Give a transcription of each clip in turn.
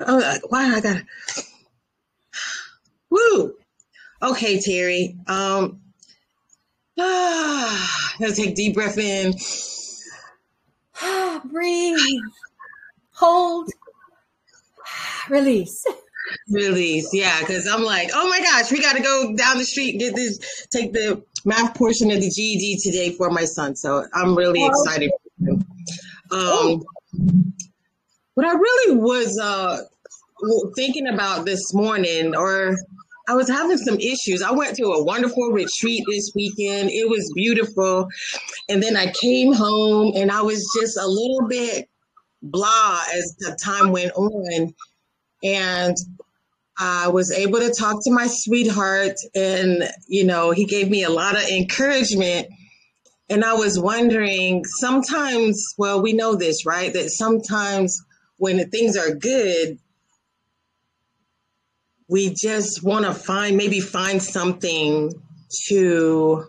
Oh, why I got? Woo. Okay, Terry. Um. Ah, let's take deep breath in. Breathe. Hold. Release. Release, yeah, because I'm like, oh my gosh, we got to go down the street and get this, take the math portion of the GED today for my son. So I'm really oh, excited. Um, what I really was uh, thinking about this morning, or I was having some issues. I went to a wonderful retreat this weekend. It was beautiful. And then I came home and I was just a little bit blah as the time went on. And I was able to talk to my sweetheart, and, you know, he gave me a lot of encouragement. And I was wondering sometimes, well, we know this, right? That sometimes when things are good, we just want to find, maybe find something to,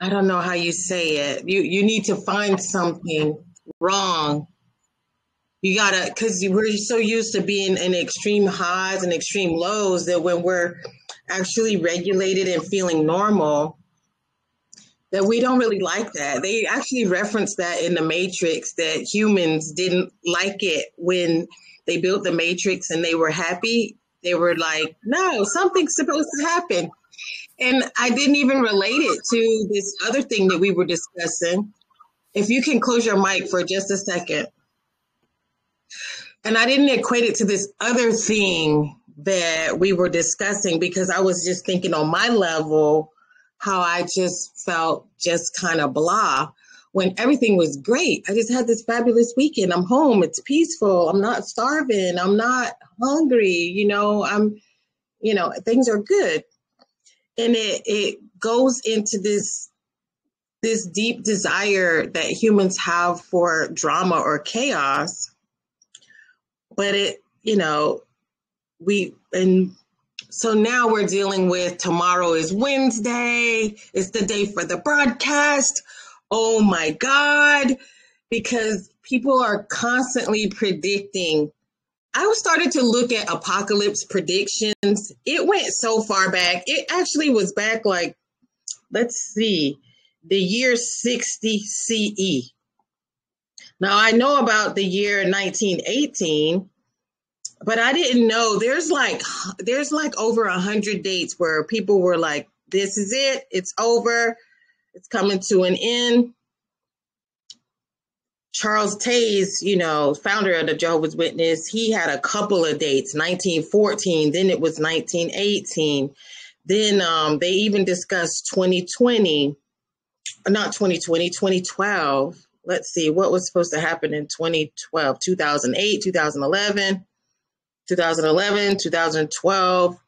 I don't know how you say it. You, you need to find something wrong you gotta because we're so used to being in extreme highs and extreme lows that when we're actually regulated and feeling normal that we don't really like that. They actually reference that in the matrix that humans didn't like it when they built the matrix and they were happy. They were like no something's supposed to happen. And i didn't even relate it to this other thing that we were discussing. If you can close your mic for just a second. And I didn't equate it to this other thing that we were discussing because I was just thinking on my level how I just felt just kind of blah when everything was great. I just had this fabulous weekend. I'm home. It's peaceful. I'm not starving. I'm not hungry. You know, I'm, you know, things are good. And it, it goes into this, this deep desire that humans have for drama or chaos but it, you know, we, and so now we're dealing with tomorrow is Wednesday. It's the day for the broadcast. Oh my God. Because people are constantly predicting. I started to look at apocalypse predictions. It went so far back. It actually was back like, let's see, the year 60 CE. Now I know about the year 1918, but I didn't know there's like there's like over a hundred dates where people were like, "This is it. It's over. It's coming to an end." Charles Taze, you know, founder of the Jehovah's Witness, he had a couple of dates, 1914, then it was 1918. Then um, they even discussed 2020, not 2020, 2012 let's see what was supposed to happen in 2012, 2008, 2011, 2011, 2012.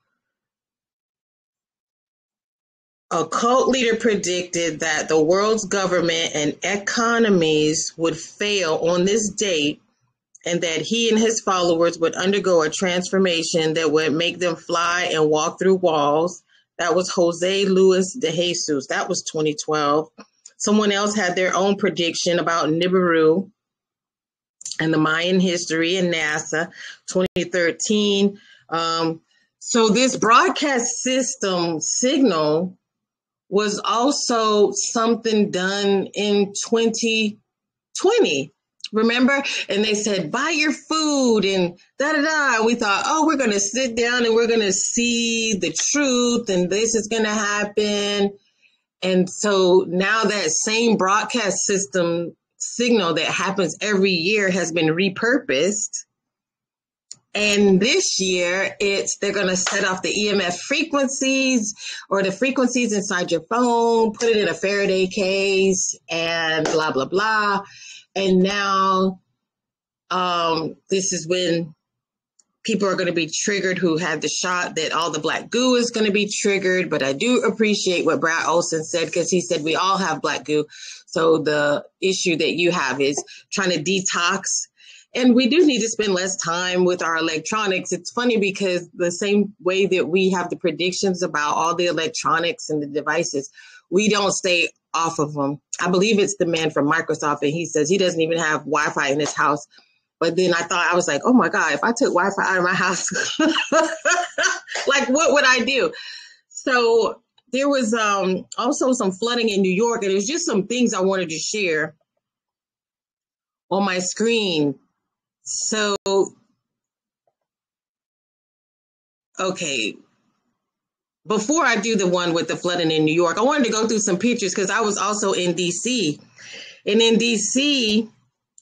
A cult leader predicted that the world's government and economies would fail on this date and that he and his followers would undergo a transformation that would make them fly and walk through walls. That was Jose Luis de Jesus. That was 2012. Someone else had their own prediction about Nibiru and the Mayan history and NASA 2013. Um, so this broadcast system signal was also something done in 2020. Remember? And they said, buy your food and da da da. And we thought, oh, we're going to sit down and we're going to see the truth and this is going to happen. And so now that same broadcast system signal that happens every year has been repurposed. And this year, it's they're going to set off the EMF frequencies or the frequencies inside your phone, put it in a Faraday case, and blah blah blah. And now, um, this is when people are going to be triggered who had the shot that all the black goo is going to be triggered. But I do appreciate what Brad Olson said because he said we all have black goo. So the issue that you have is trying to detox. And we do need to spend less time with our electronics. It's funny because the same way that we have the predictions about all the electronics and the devices, we don't stay off of them. I believe it's the man from Microsoft, and he says he doesn't even have Wi Fi in his house But then I thought, I was like, oh my God, if I took Wi Fi out of my house, like what would I do? So there was um, also some flooding in New York, and there's just some things I wanted to share on my screen. So, okay, before I do the one with the flooding in New York, I wanted to go through some pictures because I was also in DC. And in DC,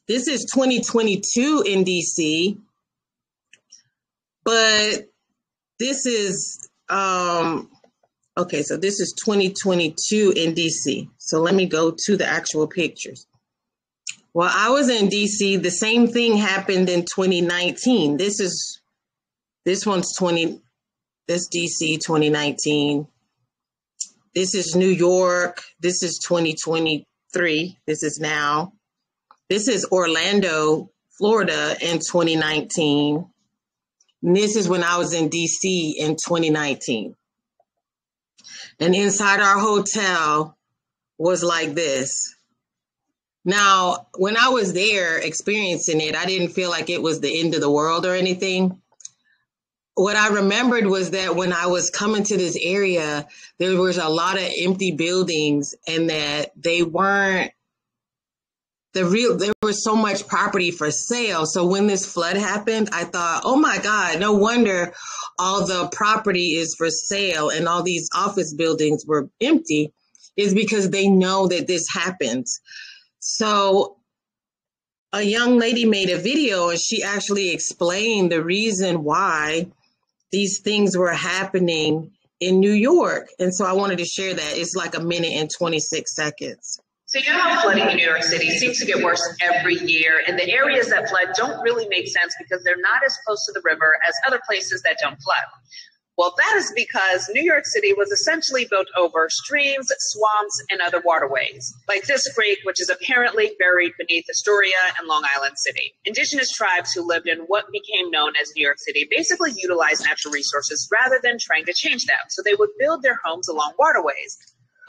this is 2022 in DC, but this is um okay, so this is 2022 in DC. So let me go to the actual pictures. Well, I was in DC, the same thing happened in 2019. This is this one's 20 this DC 2019. This is New York. This is 2023. This is now. This is Orlando, Florida in 2019. And this is when I was in DC in 2019. And inside our hotel was like this. Now, when I was there experiencing it, I didn't feel like it was the end of the world or anything what I remembered was that when I was coming to this area, there was a lot of empty buildings and that they weren't the real there was so much property for sale. So when this flood happened, I thought, oh my God, no wonder all the property is for sale and all these office buildings were empty, is because they know that this happens. So a young lady made a video and she actually explained the reason why these things were happening in New York. And so I wanted to share that. It's like a minute and 26 seconds. So you know how flooding in New York City seems to get worse every year, and the areas that flood don't really make sense because they're not as close to the river as other places that don't flood. Well, that is because New York City was essentially built over streams, swamps, and other waterways, like this creek, which is apparently buried beneath Astoria and Long Island City. Indigenous tribes who lived in what became known as New York City basically utilized natural resources rather than trying to change them. So they would build their homes along waterways.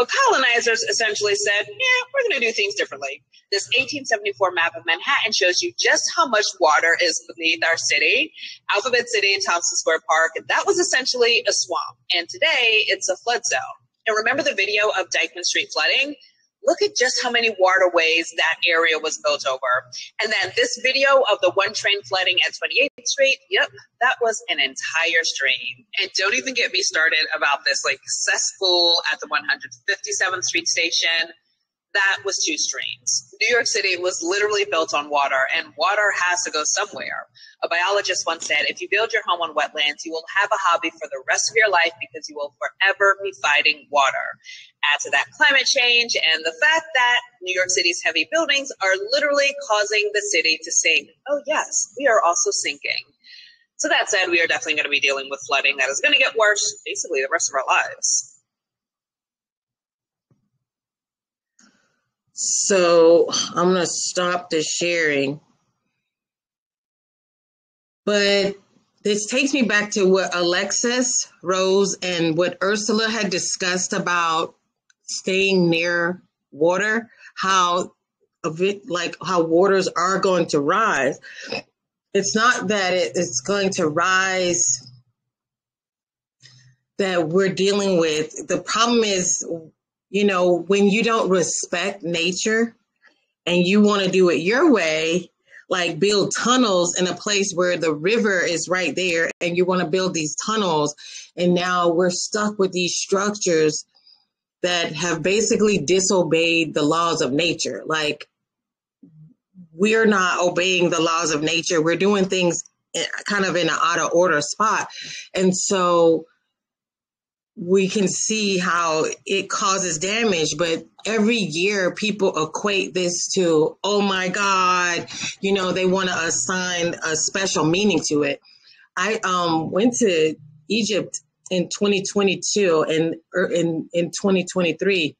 But colonizers essentially said, yeah, we're going to do things differently. This 1874 map of Manhattan shows you just how much water is beneath our city. Alphabet City and Tompkins Square Park, that was essentially a swamp. And today it's a flood zone. And remember the video of Dyckman Street flooding? Look at just how many waterways that area was built over. And then this video of the one train flooding at 28th Street, yep, that was an entire stream. And don't even get me started about this like cesspool at the 157th Street station that was two streams. New York City was literally built on water, and water has to go somewhere. A biologist once said, if you build your home on wetlands, you will have a hobby for the rest of your life because you will forever be fighting water. Add to that climate change and the fact that New York City's heavy buildings are literally causing the city to sink. Oh, yes, we are also sinking. So that said, we are definitely going to be dealing with flooding that is going to get worse basically the rest of our lives. So I'm going to stop the sharing. But this takes me back to what Alexis, Rose, and what Ursula had discussed about staying near water, how a bit like how waters are going to rise. It's not that it, it's going to rise that we're dealing with. The problem is you know, when you don't respect nature and you want to do it your way, like build tunnels in a place where the river is right there and you want to build these tunnels. And now we're stuck with these structures that have basically disobeyed the laws of nature. Like we're not obeying the laws of nature. We're doing things eh, kind of in an out of order spot. And so we can see how it causes damage but every year people equate this to oh my god you know they want to assign a special meaning to it. I um went to egypt in 2022 and er, in in 2023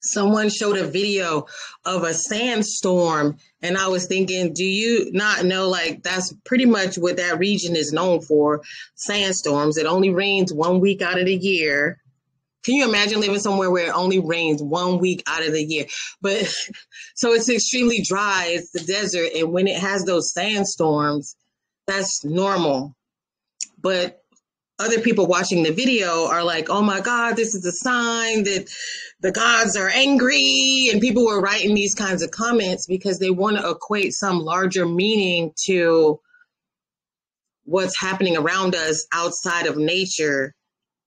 someone showed a video of a sandstorm and i was thinking do you not know like that's pretty much what that region is known for sandstorms it only rains one week out of the year can you imagine living somewhere where it only rains one week out of the year? But so it's extremely dry. It's the desert. And when it has those sandstorms, that's normal. But other people watching the video are like, oh my God, this is a sign that the gods are angry. And people were writing these kinds of comments because they want to equate some larger meaning to what's happening around us outside of nature.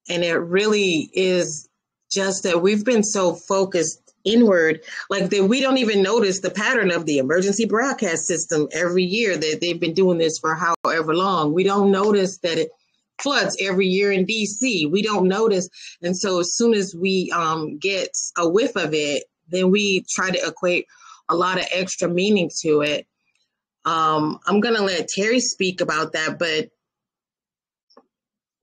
And it really is just that we've been so focused inward, like that we don't even notice the pattern of the emergency broadcast system every year that they've been doing this for however long. We don't notice that it floods every year in DC. We don't notice. And so as soon as we um, get a whiff of it, then we try to equate a lot of extra meaning to it. Um, I'm going to let Terry speak about that, but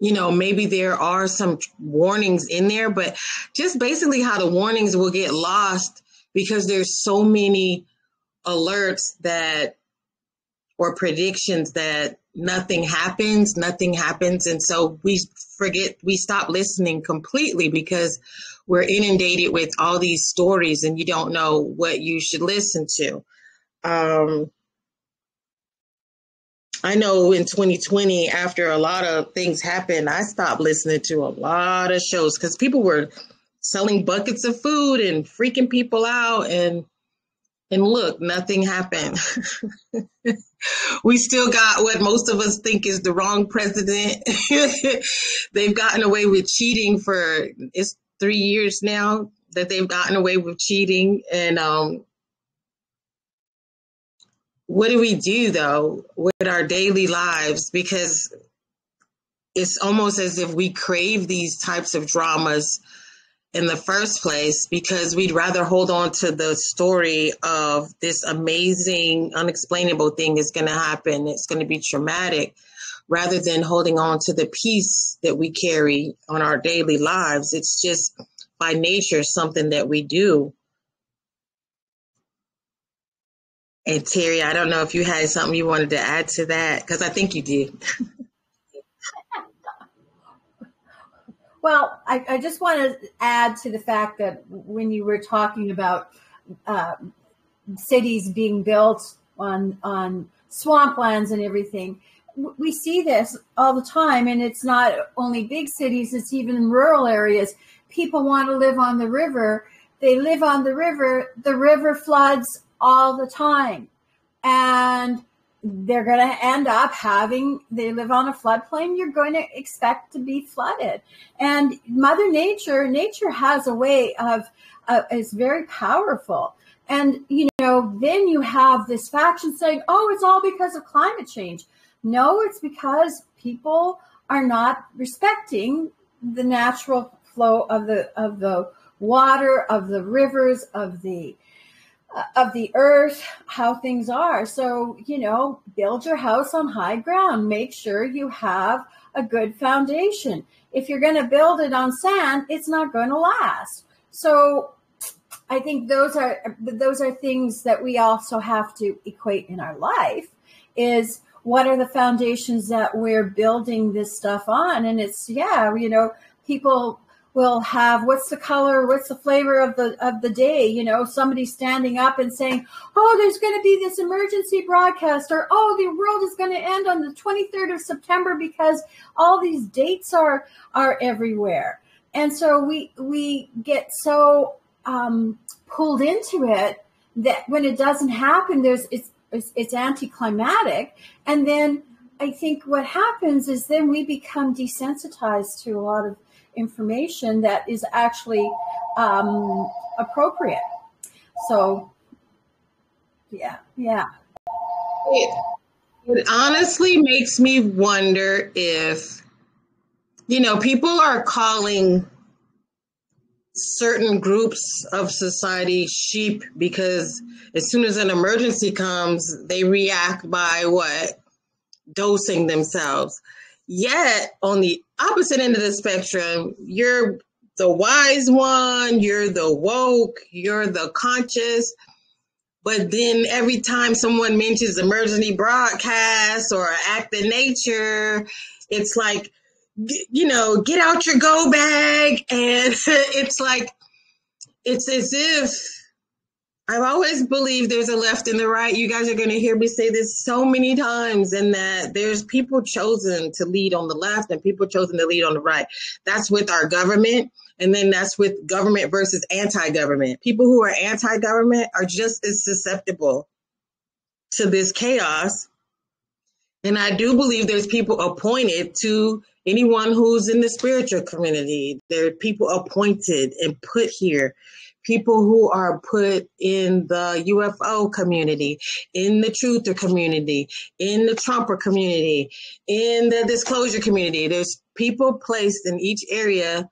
you know, maybe there are some warnings in there, but just basically how the warnings will get lost because there's so many alerts that or predictions that nothing happens, nothing happens. And so we forget, we stop listening completely because we're inundated with all these stories and you don't know what you should listen to. Um, I know in 2020, after a lot of things happened, I stopped listening to a lot of shows because people were selling buckets of food and freaking people out. And and look, nothing happened. we still got what most of us think is the wrong president. they've gotten away with cheating for it's three years now that they've gotten away with cheating. And um, what do we do though with our daily lives? Because it's almost as if we crave these types of dramas in the first place because we'd rather hold on to the story of this amazing, unexplainable thing is going to happen. It's going to be traumatic rather than holding on to the peace that we carry on our daily lives. It's just by nature something that we do. And Terry, I don't know if you had something you wanted to add to that because I think you did. Well, I, I, just want to add to the fact that when you were talking about uh, cities being built on on swamplands and everything, we see this all the time, and it's not only big cities; it's even rural areas. People want to live on the river. They live on the river. The river floods all the time, and they're going to end up having they live on a floodplain you're going to expect to be flooded. And mother nature nature has a way of uh, is very powerful. And you know then you have this faction saying oh it's all because of climate change. No it's because people are not respecting the natural flow of the of the water of the rivers of the Uh, of the earth, how things are. So, you know, build your house on high ground. Make sure you have a good foundation. If you're going to build it on sand, it's not going to last. So, I think those are those are things that we also have to equate in our life is what are the foundations that we're building this stuff on and it's yeah, you know, people will have what's the color, what's the flavor of the of the day, you know, somebody standing up and saying, "Oh, there's going to be this emergency broadcast," or "Oh, the world is going to end on the 23rd of September because all these dates are are everywhere." And so we we get so um, pulled into it that when it doesn't happen, there's it's it's, it's anticlimactic, and then I think what happens is then we become desensitized to a lot of information that is actually um, appropriate. So, yeah, yeah. It, it honestly makes me wonder if, you know, people are calling certain groups of society sheep because as soon as an emergency comes, they react by what? Dosing themselves. Yet, on the opposite end of the spectrum, you're the wise one, you're the woke, you're the conscious. But then every time someone mentions emergency broadcast or act of nature, it's like you know, get out your go bag. And it's like, it's as if I've always believed there's a left and the right. You guys are going to hear me say this so many times, and that there's people chosen to lead on the left and people chosen to lead on the right. That's with our government. And then that's with government versus anti government. People who are anti government are just as susceptible to this chaos. And I do believe there's people appointed to anyone who's in the spiritual community. There are people appointed and put here people who are put in the UFO community, in the truther community, in the Trumper community, in the disclosure community. There's people placed in each area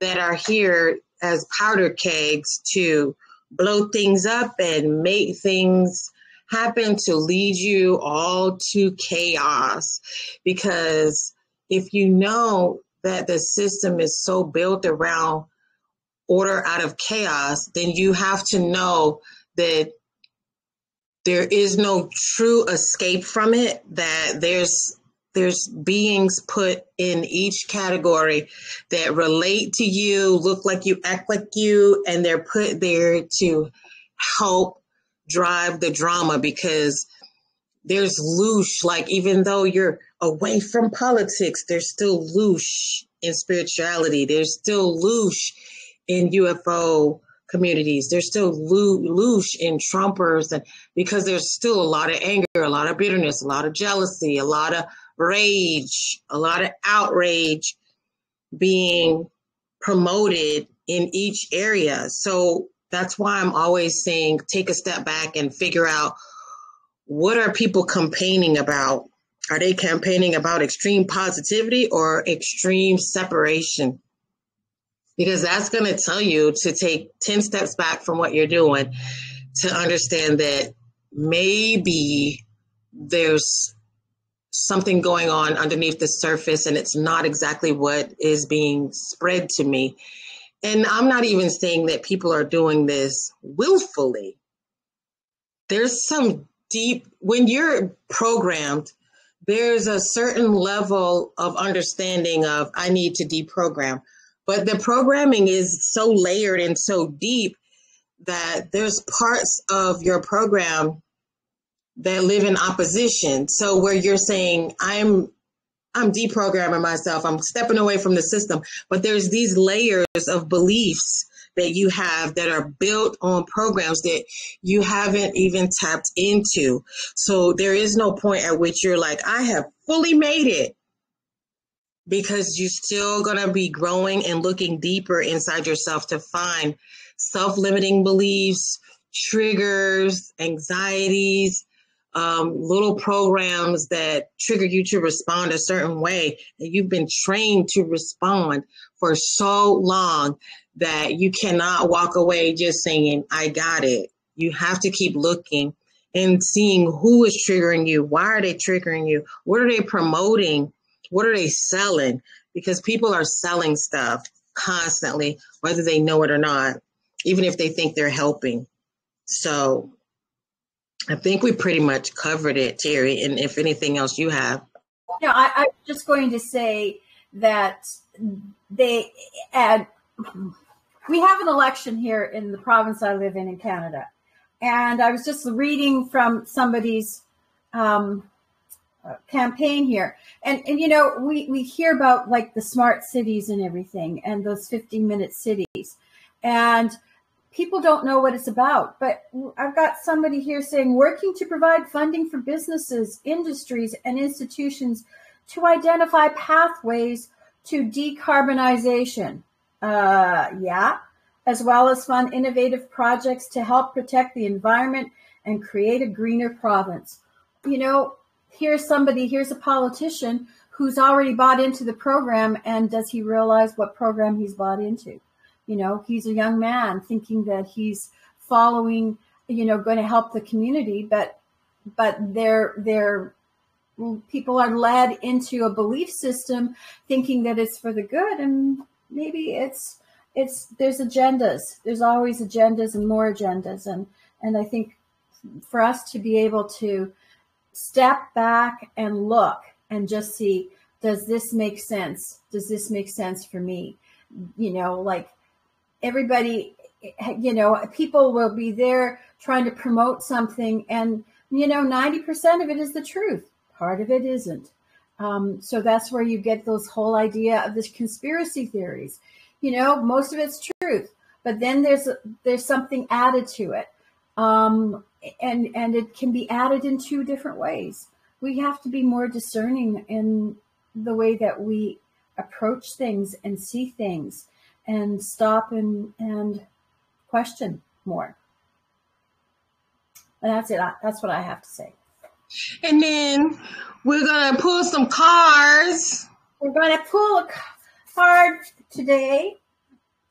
that are here as powder kegs to blow things up and make things happen to lead you all to chaos. Because if you know that the system is so built around order out of chaos, then you have to know that there is no true escape from it, that there's there's beings put in each category that relate to you, look like you, act like you, and they're put there to help drive the drama because there's loosh. Like, even though you're away from politics, there's still loosh in spirituality, there's still loosh in UFO communities. There's still loosh in Trumpers, and because there's still a lot of anger, a lot of bitterness, a lot of jealousy, a lot of rage, a lot of outrage being promoted in each area. So that's why I'm always saying take a step back and figure out what are people campaigning about? Are they campaigning about extreme positivity or extreme separation? Because that's going to tell you to take 10 steps back from what you're doing to understand that maybe there's something going on underneath the surface and it's not exactly what is being spread to me. And I'm not even saying that people are doing this willfully. There's some deep, when you're programmed, there's a certain level of understanding of I need to deprogram. But the programming is so layered and so deep that there's parts of your program that live in opposition. So where you're saying I'm I'm deprogramming myself, I'm stepping away from the system, but there's these layers of beliefs that you have that are built on programs that you haven't even tapped into. So there is no point at which you're like, I have fully made it because you're still going to be growing and looking deeper inside yourself to find self limiting beliefs, triggers, anxieties, um, little programs that trigger you to respond a certain way. And you've been trained to respond for so long that you cannot walk away just saying, I got it. You have to keep looking and seeing who is triggering you. Why are they triggering you? What are they promoting? What are they selling? Because people are selling stuff constantly, whether they know it or not, even if they think they're helping. So I think we pretty much covered it, Terry. And if anything else you have. Yeah, I, I'm just going to say that they and We have an election here in the province I live in in Canada, and I was just reading from somebody's um, campaign here, and and you know we we hear about like the smart cities and everything, and those 15 minute cities, and people don't know what it's about. But I've got somebody here saying working to provide funding for businesses, industries, and institutions to identify pathways to decarbonization. Uh, yeah, as well as fund innovative projects to help protect the environment and create a greener province. You know, here's somebody, here's a politician who's already bought into the program, and does he realize what program he's bought into? You know, he's a young man thinking that he's following, you know, going to help the community, but but they're they're people are led into a belief system thinking that it's for the good and maybe it's it's there's agendas there's always agendas and more agendas and and i think for us to be able to step back and look and just see does this make sense? Does this make sense for me? You know, like everybody, you know, people will be there trying to promote something, and you know, 90% of it is the truth. Part of it isn't. Um, so that's where you get those whole idea of this conspiracy theories. You know, most of it's truth, but then there's there's something added to it, um, and and it can be added in two different ways. We have to be more discerning in the way that we approach things and see things, and stop and and question more. And that's it. That's what I have to say. And then we're going to pull some cards. We're going to pull a card today.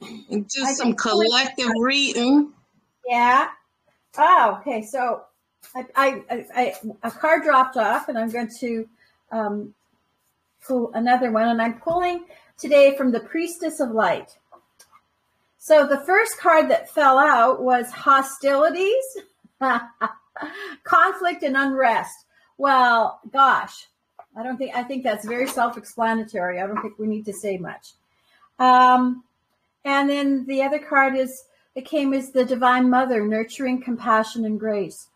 And do some collective reading. Yeah. Oh, okay. So I, I, I, a card dropped off, and I'm going to um, pull another one. And I'm pulling today from the Priestess of Light. So the first card that fell out was hostilities. Conflict and unrest. Well, gosh, I don't think, I think that's very self explanatory. I don't think we need to say much. Um, and then the other card is, it came as the Divine Mother, nurturing compassion and grace.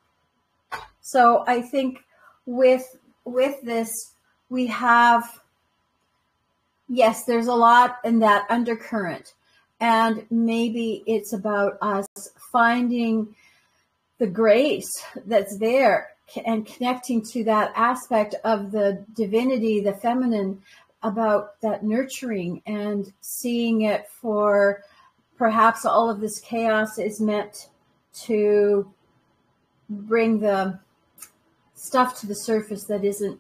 So I think with, with this, we have, yes, there's a lot in that undercurrent. And maybe it's about us finding the grace that's there and connecting to that aspect of the divinity, the feminine, about that nurturing and seeing it for perhaps all of this chaos is meant to bring the stuff to the surface that isn't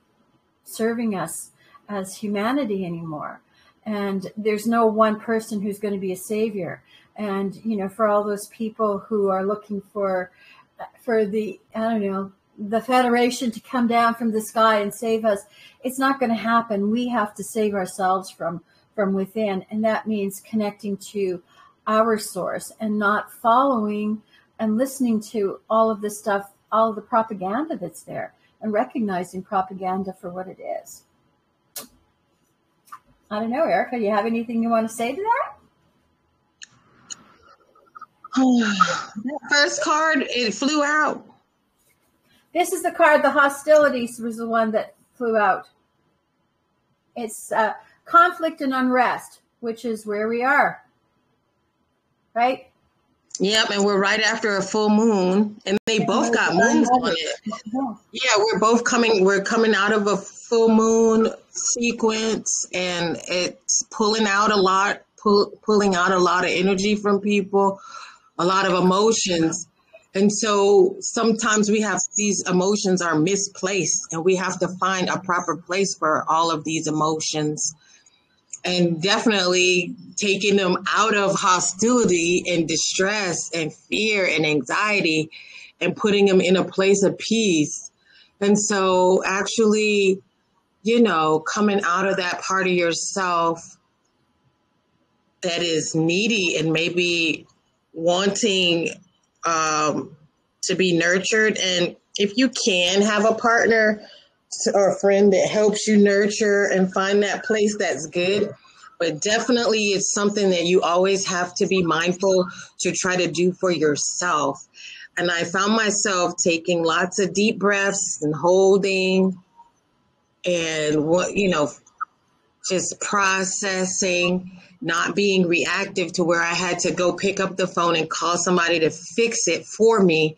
serving us as humanity anymore. And there's no one person who's going to be a savior. And, you know, for all those people who are looking for for the I don't know the Federation to come down from the sky and save us. It's not going to happen. We have to save ourselves from from within, and that means connecting to our source and not following and listening to all of the stuff, all of the propaganda that's there, and recognizing propaganda for what it is. I don't know, Erica. You have anything you want to say to that? First card, it flew out. This is the card. The hostilities was the one that flew out. It's uh, conflict and unrest, which is where we are. Right? Yep, and we're right after a full moon, and they both got moons on it. Yeah, we're both coming. We're coming out of a full moon sequence, and it's pulling out a lot, pull, pulling out a lot of energy from people a lot of emotions. And so sometimes we have these emotions are misplaced and we have to find a proper place for all of these emotions. And definitely taking them out of hostility and distress and fear and anxiety and putting them in a place of peace. And so actually, you know, coming out of that part of yourself that is needy and maybe wanting um, to be nurtured. And if you can have a partner or a friend that helps you nurture and find that place that's good, but definitely it's something that you always have to be mindful to try to do for yourself. And I found myself taking lots of deep breaths and holding and what, you know, just processing not being reactive to where I had to go pick up the phone and call somebody to fix it for me,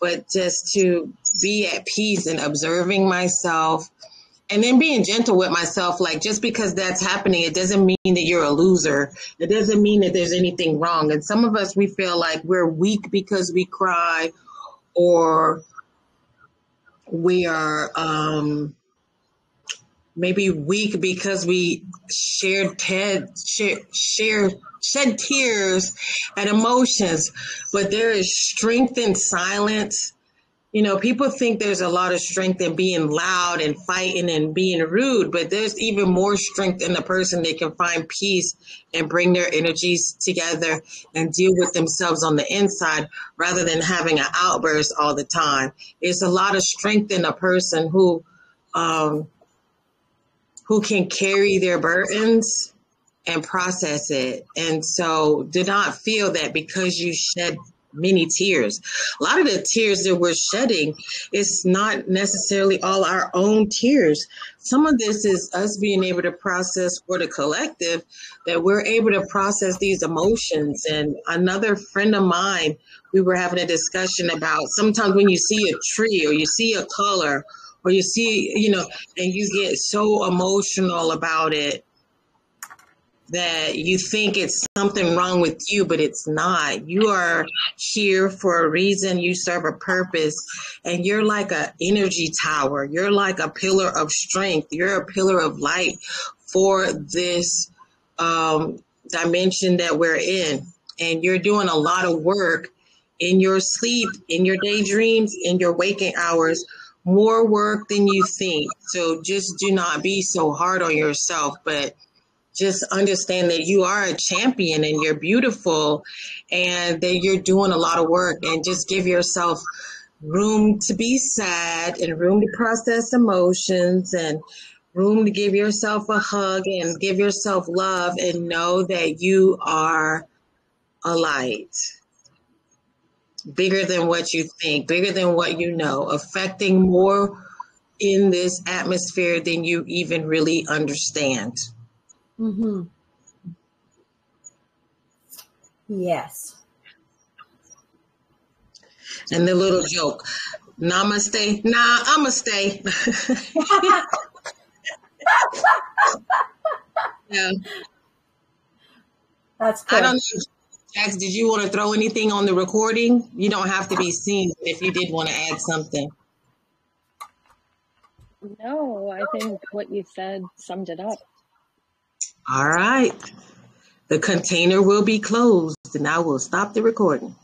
but just to be at peace and observing myself and then being gentle with myself. Like, just because that's happening, it doesn't mean that you're a loser. It doesn't mean that there's anything wrong. And some of us, we feel like we're weak because we cry or we are, um, maybe weak because we shared TED, share, shed tears and emotions, but there is strength in silence. You know, people think there's a lot of strength in being loud and fighting and being rude, but there's even more strength in the person that can find peace and bring their energies together and deal with themselves on the inside rather than having an outburst all the time. There's a lot of strength in a person who, um, who can carry their burdens and process it. And so do not feel that because you shed many tears. A lot of the tears that we're shedding is not necessarily all our own tears. Some of this is us being able to process for the collective that we're able to process these emotions. And another friend of mine, we were having a discussion about sometimes when you see a tree or you see a color or you see, you know, and you get so emotional about it that you think it's something wrong with you, but it's not. You are here for a reason. You serve a purpose, and you're like an energy tower. You're like a pillar of strength. You're a pillar of light for this um, dimension that we're in. And you're doing a lot of work in your sleep, in your daydreams, in your waking hours. More work than you think. So just do not be so hard on yourself, but just understand that you are a champion and you're beautiful and that you're doing a lot of work and just give yourself room to be sad and room to process emotions and room to give yourself a hug and give yourself love and know that you are a light. Bigger than what you think bigger than what you know affecting more in this atmosphere than you even really understand Mm-hmm. Yes. And the little joke, namaste. Nah, I'ma stay. yeah. That's good. I don't know. Jax, did you want to throw anything on the recording? You don't have to be seen if you did want to add something. No, I think what you said summed it up. All right. The container will be closed and I will stop the recording.